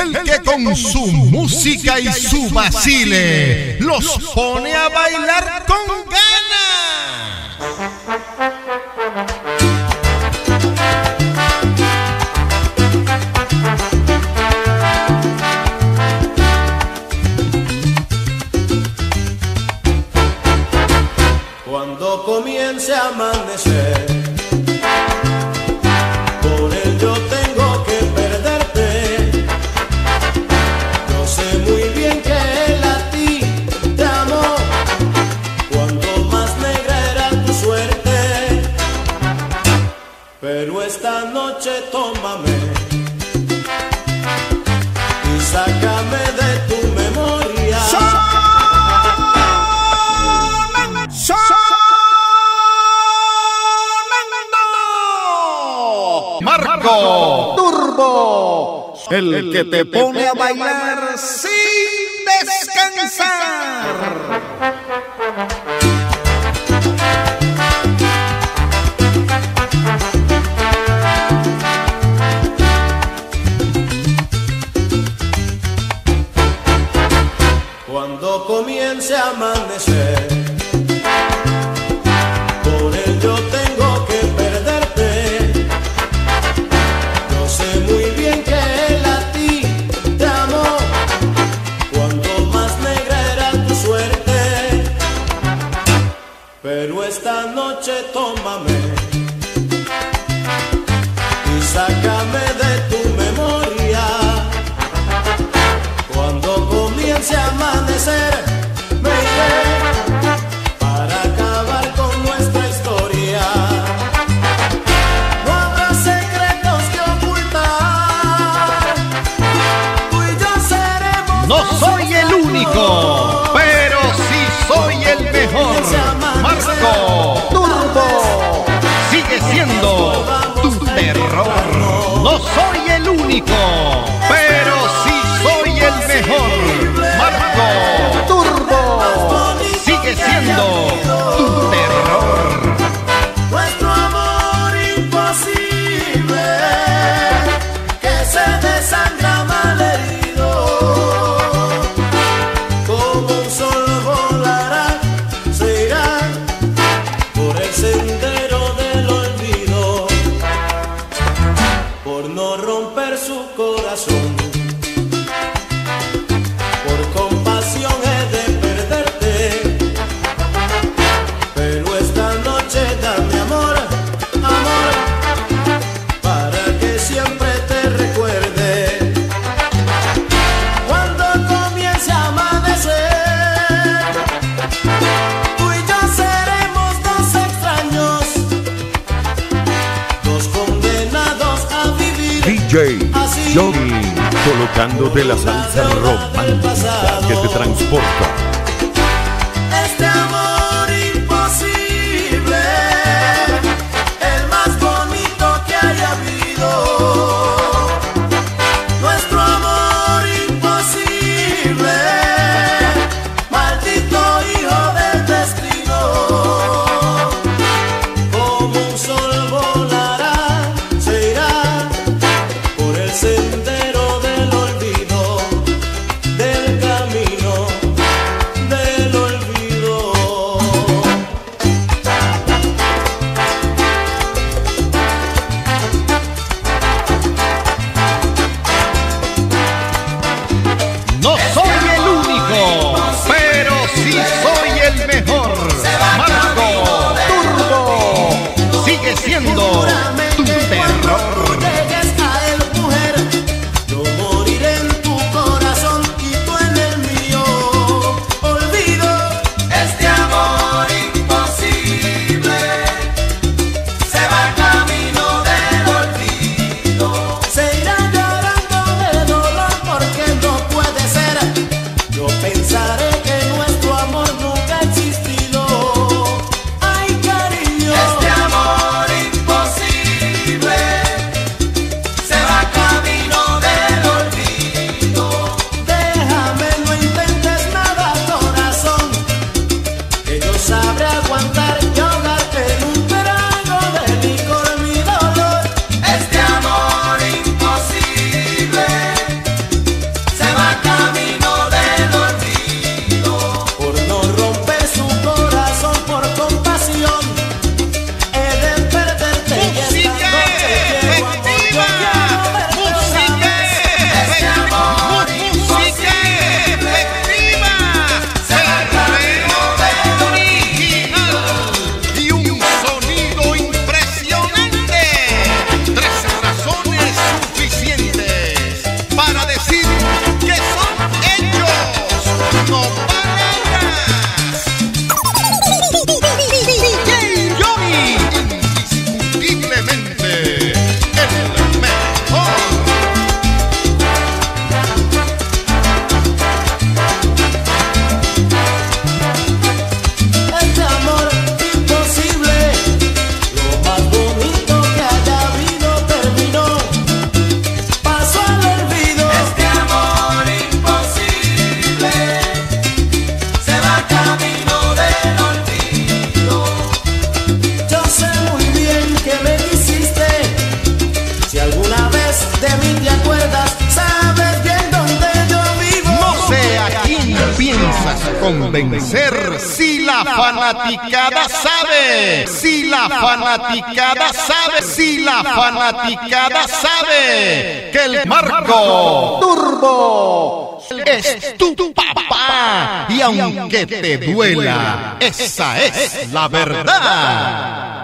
el que con su música y su vacile los pone a bailar con ganas. Cuando comience a amanecer. esta noche tómame y sácame de tu memoria. Son, son, Marco, Marco Turbo, el, el que te pone, pone a bailar. Sí. piense amanecer. romper su corazón. DJ Yogi, colocándote la salsa romántica que te transporta convencer si la fanaticada sabe, si la fanaticada sabe, si la fanaticada sabe que el Marco Turbo es tu papá y aunque te duela, esa es la verdad.